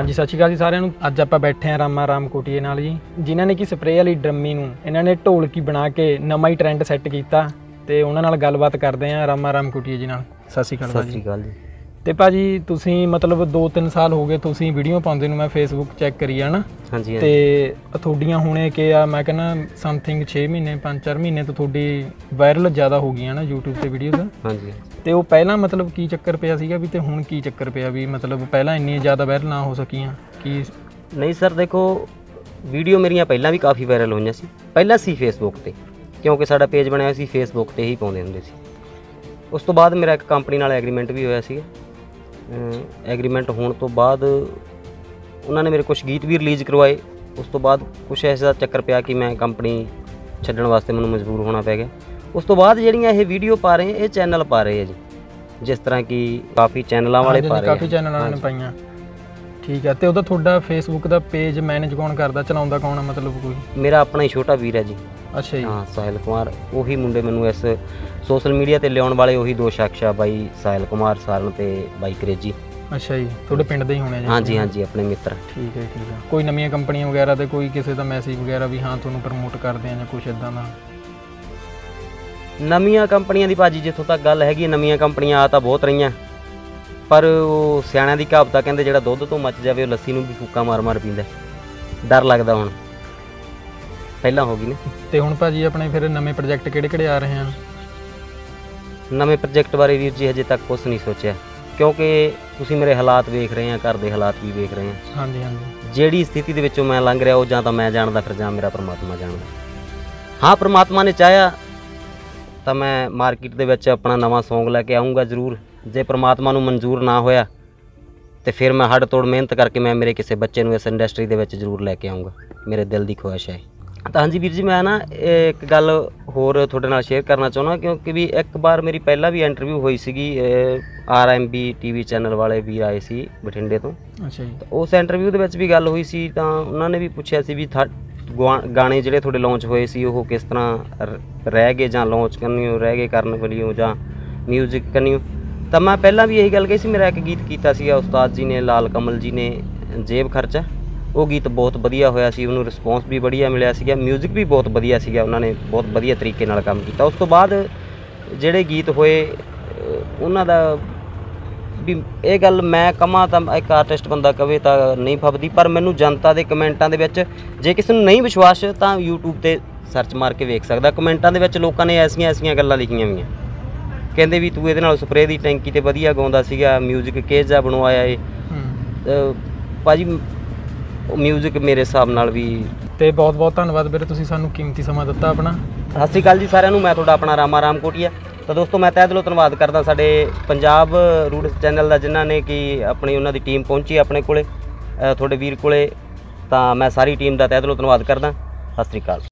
ਹਾਂਜੀ ਸਤਿ ਸ਼੍ਰੀ ਅਕਾਲ ਜੀ ਸਾਰਿਆਂ ਨੂੰ। ਅੱਜ ਆਪਾਂ ਬੈਠੇ ਆ ਰਾਮਾ ਰਾਮ ਕੋਟੀਏ ਨਾਲ ਜੀ। ਜਿਨ੍ਹਾਂ ਨੇ ਕਿ ਸਪਰੇਅ ਵਾਲੀ ਡਰਮੀ ਨੂੰ ਇਹਨਾਂ ਨੇ ਢੋਲਕੀ ਬਣਾ ਕੇ ਨਵਾਂ ਹੀ ਟ੍ਰੈਂਡ ਸੈੱਟ ਕੀਤਾ ਤੇ ਉਹਨਾਂ ਨਾਲ ਗੱਲਬਾਤ ਕਰਦੇ ਆ ਰਾਮਾ ਰਾਮ ਕੋਟੀਏ ਜੀ ਨਾਲ। ਸਤਿ ਸ਼੍ਰੀ ਅਕਾਲ ਸਤਿ ਭਾਜੀ ਸ੍ਰੀ ਅਕਾਲ ਜੀ। ਤੇ ਭਾਜੀ ਤੁਸੀਂ ਮਤਲਬ 2-3 ਸਾਲ ਹੋ ਗਏ ਤੁਸੀਂ ਵੀਡੀਓ ਪਾਉਂਦੇ ਨੂੰ ਮੈਂ ਫੇਸਬੁੱਕ ਚੈੱਕ ਕਰੀ ਆ ਨਾ। ਹਾਂਜੀ ਤੇ ਤੁਹਾਡੀਆਂ ਹੁਣੇ ਕਿ ਆ ਮੈਂ ਕਹਿੰਦਾ ਸਮਥਿੰਗ 6 ਮਹੀਨੇ 5-4 ਮਹੀਨੇ ਤੋਂ ਤੁਹਾਡੀ ਵਾਇਰਲ ਜ਼ਿਆਦਾ ਹੋ ਗਈਆਂ ਨਾ YouTube ਤੇ ਵੀਡੀਓਜ਼ ਹਾਂਜੀ ਤੇ ਉਹ ਪਹਿਲਾਂ ਮਤਲਬ ਕੀ ਚੱਕਰ ਪਿਆ ਸੀਗਾ ਵੀ ਤੇ ਹੁਣ ਕੀ ਚੱਕਰ ਪਿਆ ਵੀ ਮਤਲਬ ਪਹਿਲਾਂ ਇੰਨੀ ਜ਼ਿਆਦਾ ਵਾਇਰਲ ਨਾ ਹੋ ਸਕੀਆਂ ਕੀ ਨਹੀਂ ਸਰ ਦੇਖੋ ਵੀਡੀਓ ਮੇਰੀਆਂ ਪਹਿਲਾਂ ਵੀ ਕਾਫੀ ਵਾਇਰਲ ਹੋਈਆਂ ਸੀ। ਪਹਿਲਾਂ ਸੀ ਫੇਸਬੁੱਕ ਤੇ ਕਿਉਂਕਿ ਸਾਡਾ ਪੇਜ ਬਣਿਆ ਸੀ ਫੇਸਬੁੱਕ ਤੇ ਹੀ ਪਾਉਂਦੇ ਹੁੰਦੇ ਸੀ। ਉਸ ਤੋਂ ਬਾਅਦ ਮੇਰਾ ਇੱਕ ਕੰਪਨੀ ਨਾਲ ਐਗਰੀਮੈਂਟ ਵੀ ਹੋਇਆ ਸੀ ਐਗਰੀਮੈਂਟ ਹੋਣ ਤੋਂ ਬਾਅਦ ਉਹਨਾਂ ਨੇ ਮੇਰੇ ਕੁਝ ਗੀਤ ਵੀ ਰਿਲੀਜ਼ ਕਰਵਾਏ। ਉਸ ਤੋਂ ਬਾਅਦ ਕੁਝ ਐਸਾ ਚੱਕਰ ਪਿਆ ਕਿ ਮੈਂ ਕੰਪਨੀ ਛੱਡਣ ਵਾਸਤੇ ਮੈਨੂੰ ਮਜਬੂਰ ਹੋਣਾ ਪੈ ਗਿਆ। ਉਸ ਤੋਂ ਬਾਅਦ ਜਿਹੜੀਆਂ ਇਹ ਵੀਡੀਓ ਪਾ ਰਹੇ ਇਹ ਚੈਨਲ ਪਾ ਰਹੇ ਆ ਜੀ। ਜਿਸ ਤਰ੍ਹਾਂ ਕਿ ਕਾਫੀ ਚੈਨਲਾਂ ਵਾਲੇ ਪਾ ਰਹੇ ਕਾਫੀ ਚੈਨਲ ਨੇ। ਪਾਈਆਂ। ਠੀਕ ਹੈ ਤੇ ਉਹਦਾ ਤੁਹਾਡਾ ਫੇਸਬੁੱਕ ਦਾ ਪੇਜ ਮੈਨੇਜ ਕੌਣ ਕਰਦਾ ਚਲਾਉਂਦਾ ਕੌਣ ਆ ਮਤਲਬ ਕੋਈ? ਮੇਰਾ ਆਪਣਾ ਹੀ ਛੋਟਾ ਵੀਰ ਹੈ ਜੀ। ਅੱਛਾ ਜੀ। ਹਾਂ ਸਾਹਿਲ ਕੁਮਾਰ ਉਹੀ ਮੁੰਡੇ ਮੈਨੂੰ ਇਸ ਸੋਸ਼ਲ ਮੀਡੀਆ ਤੇ ਲਿਆਉਣ ਵਾਲੇ ਉਹੀ ਦੋ ਸ਼ਖਸ ਆ ਬਾਈ ਸਾਹਿਲ ਕੁਮਾਰ ਸਾਰਨ ਤੇ ਬਾਈ ਕਰੇਜੀ। ਅੱਛਾ ਜੀ ਤੁਹਾਡੇ ਪਿੰਡ ਦੇ ਹੀ ਹੋਣੇ ਆ ਜੀ? ਹਾਂਜੀ ਹਾਂਜੀ ਆਪਣੇ ਮਿੱਤਰ। ਠੀਕ ਹੈ ਠੀਕ ਹੈ। ਕੋਈ ਨਵੀਆਂ ਕੰਪਨੀਆਂ ਵਗੈਰਾ ਤੇ ਕੋਈ ਕਿਸੇ ਦਾ ਮੈਸੇਜ ਵਗੈਰਾ ਵੀ ਹਾਂ ਤੁਹਾਨੂੰ ਪ੍ਰਮੋਟ ਕਰਦੇ ਆ ਜਾਂ ਕੁਝ ਇਦਾਂ ਦਾ? ਨਵੀਆਂ ਕੰਪਨੀਆਂ ਦੀ ਭਾਜੀ ਜਿੱਥੋਂ ਤੱਕ ਗੱਲ ਹੈਗੀ ਨਵੀਆਂ ਕੰਪਨੀਆਂ ਆ ਤਾਂ ਬਹੁਤ ਰਹੀਆਂ। ਪਰ ਉਹ ਸਿਆਣਿਆਂ ਦੀ ਕਹਾਵਤ ਆ ਕਹਿੰਦੇ ਜਿਹੜਾ ਦੁੱਧ ਤੋਂ ਮੱਚ ਜਾਵੇ ਉਹ ਲੱਸੀ ਨੂੰ ਵੀ ਫੂਕਾ ਮਾਰ-ਮਾਰ ਪੀਂਦਾ ਡਰ ਲੱਗਦਾ ਹੁਣ। ਪਹਿਲਾਂ ਹੋ ਗਈ ਨੇ। ਤੇ ਹੁਣ ਭਾਜੀ ਆਪਣੇ ਫਿਰ ਨਵੇਂ ਪ੍ਰੋਜੈਕਟ ਕਿਹੜੇ ਕਿਹੜੇ ਆ ਰਹੇ ਹਨ? ਨਵੇਂ ਪ੍ਰੋਜੈਕਟ ਬਾਰੇ ਵੀਰ ਜੀ ਹਜੇ ਤੱਕ ਕੁਝ ਨਹੀਂ ਸੋਚਿਆ। ਕਿਉਂਕਿ ਤੁਸੀਂ ਮੇਰੇ ਹਾਲਾਤ ਵੇਖ ਰਹੇ ਆ ਘਰ ਦੇ ਹਾਲਾਤ ਵੀ ਵੇਖ ਰਹੇ ਆ। ਹਾਂਜੀ ਹਾਂਜੀ। ਜਿਹੜੀ ਸਥਿਤੀ ਦੇ ਵਿੱਚੋਂ ਮੈਂ ਲੰਘ ਰਿਹਾ ਉਹ ਜਾਂ ਤਾਂ ਮੈਂ ਜਾਣਦਾ ਫਿਰ ਜਾਂ ਮੇਰਾ ਪ੍ਰਮਾਤਮਾ ਜਾਣਦਾ। ਹਾਂ ਪ੍ਰਮਾਤਮਾ ਨੇ ਚਾਹਿਆ ਤਾਂ ਮੈਂ ਮਾਰਕੀਟ ਦੇ ਵਿੱਚ ਆਪਣਾ ਨਵਾਂ Song ਲੈ ਕੇ ਆਉਂਗਾ ਜ਼ਰੂਰ। ਜੇ ਪ੍ਰਮਾਤਮਾ ਨੂੰ ਮਨਜ਼ੂਰ ਨਾ ਹੋਇਆ ਤੇ ਫਿਰ ਮੈਂ ਹੱਡ ਤੋੜ ਮਿਹਨਤ ਕਰਕੇ ਮੈਂ ਮੇਰੇ ਕਿਸੇ ਬੱਚੇ ਨੂੰ ਇਸ ਇੰਡਸਟਰੀ ਦੇ ਵਿੱਚ ਜ਼ਰੂਰ ਲੈ ਕੇ ਆਉਂਗਾ ਮੇਰੇ ਦਿਲ ਦੀ ਖੁਆਇਸ਼ ਹੈ ਤਾਂ ਹਾਂਜੀ ਵੀਰ ਜੀ ਮੈਂ ਨਾ ਇੱਕ ਗੱਲ ਹੋਰ ਤੁਹਾਡੇ ਨਾਲ ਸ਼ੇਅਰ ਕਰਨਾ ਚਾਹੁੰਦਾ ਕਿਉਂਕਿ ਵੀ ਇੱਕ ਵਾਰ ਮੇਰੀ ਪਹਿਲਾਂ ਵੀ ਇੰਟਰਵਿਊ ਹੋਈ ਸੀਗੀ ਆਰਐਮਬੀ ਟੀਵੀ ਚੈਨਲ ਵਾਲੇ ਵੀਰ ਆਏ ਸੀ ਬਠਿੰਡੇ ਤੋਂ। ਅੱਛਾ ਜੀ। ਉਸ ਇੰਟਰਵਿਊ ਦੇ ਵਿੱਚ ਵੀ ਗੱਲ ਹੋਈ ਸੀ ਤਾਂ ਉਹਨਾਂ ਨੇ ਵੀ ਪੁੱਛਿਆ ਸੀ ਵੀ ਗਾਣੇ ਜਿਹੜੇ ਤੁਹਾਡੇ ਲਾਂਚ ਹੋਏ ਸੀ ਉਹ ਕਿਸ ਤਰ੍ਹਾਂ ਰਹਿ ਗਏ ਜਾਂ ਲਾਂਚ ਕਰਨੀਓ ਰਹਿ ਗਏ ਕਰਨ ਵਾਲੀਓ ਜਾਂ 뮤직 ਕਰਨੀਓ? ਤਾਂ ਮੈਂ ਪਹਿਲਾਂ ਵੀ ਇਹੀ ਗੱਲ ਕਹੀ ਸੀ, ਮੇਰਾ ਇੱਕ ਗੀਤ ਕੀਤਾ ਸੀਗਾ ਉਸਤਾਦ ਜੀ ਨੇ, ਲਾਲ ਕਮਲ ਜੀ ਨੇ, ਜੇਬ ਖਰਚਾ। ਉਹ ਗੀਤ ਬਹੁਤ ਵਧੀਆ ਹੋਇਆ ਸੀ, ਉਹਨੂੰ ਰਿਸਪੌਂਸ ਵੀ ਵਧੀਆ ਮਿਲਿਆ ਸੀਗਾ 뮤직 ਵੀ ਬਹੁਤ ਵਧੀਆ ਸੀਗਾ, ਉਹਨਾਂ ਨੇ ਬਹੁਤ ਵਧੀਆ ਤਰੀਕੇ ਨਾਲ ਕੰਮ ਕੀਤਾ। ਉਸ ਤੋਂ ਬਾਅਦ ਜਿਹੜੇ ਗੀਤ ਹੋਏ ਉਹਨਾਂ ਦਾ ਵੀ ਇਹ ਗੱਲ ਮੈਂ ਕਮਾਂ ਤਾਂ ਇੱਕ ਆਰਟਿਸਟ ਬੰਦਾ ਕਵੇ ਤਾਂ ਨਹੀਂ ਫੱਬਦੀ, ਪਰ ਮੈਨੂੰ ਜਨਤਾ ਦੇ ਕਮੈਂਟਾਂ ਦੇ ਵਿੱਚ, ਜੇ ਕਿਸੇ ਨੂੰ ਨਹੀਂ ਵਿਸ਼ਵਾਸ ਤਾਂ YouTube ਤੇ ਸਰਚ ਮਾਰ ਕੇ ਵੇਖ ਸਕਦਾ। ਕਮੈਂਟਾਂ ਦੇ ਵਿੱਚ ਲੋਕਾਂ ਨੇ ਐਸੀਆਂ ਐਸੀਆਂ ਗੱਲਾਂ ਲਿਖੀਆਂ ਹੋਈਆਂ। ਕਹਿੰਦੇ ਵੀ ਤੂੰ ਇਹਦੇ ਨਾਲ ਸਪਰੇਅ ਦੀ ਟੈਂਕੀ ਤੇ ਵਧੀਆ ਗਾਉਂਦਾ ਸੀਗਾ 뮤직 ਕਿਹ ਜਿਹਾ ਬਣਵਾਇਆ ਏ ਹੂੰ ਅਹ ਭਾਜੀ 뮤직 ਮੇਰੇ ਹਿਸਾਬ ਨਾਲ ਵੀ ਤੇ ਬਹੁਤ ਬਹੁਤ ਧੰਨਵਾਦ ਵੀਰੇ ਤੁਸੀਂ ਸਾਨੂੰ ਕੀਮਤੀ ਸਮਾਂ ਦਿੱਤਾ ਆਪਣਾ ਸਤਿ ਸ਼੍ਰੀ ਅਕਾਲ ਜੀ ਸਾਰਿਆਂ ਨੂੰ ਮੈਂ ਤੁਹਾਡਾ ਆਪਣਾ ਰਾਮਾ ਰਾਮ ਕੋਟੀਆ ਤਾਂ ਦੋਸਤੋ ਮੈਂ ਤਹਿ ਦਿਲੋਂ ਧੰਨਵਾਦ ਕਰਦਾ ਸਾਡੇ ਪੰਜਾਬ ਰੂਟਸ ਚੈਨਲ ਦਾ ਜਿਨ੍ਹਾਂ ਨੇ ਕਿ ਆਪਣੀ ਉਹਨਾਂ ਦੀ ਟੀਮ ਪਹੁੰਚੀ ਆਪਣੇ ਕੋਲੇ ਅ, ਤੁਹਾਡੇ ਵੀਰ ਕੋਲੇ ਤਾਂ ਮੈਂ ਸਾਰੀ ਟੀਮ ਦਾ ਤਹਿ ਦਿਲੋਂ ਧੰਨਵਾਦ ਕਰਦਾ ਸਤਿ ਸ਼੍ਰੀ ਅਕਾਲ